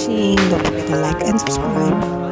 watching. Don't forget to like and subscribe.